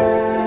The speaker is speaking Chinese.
啊。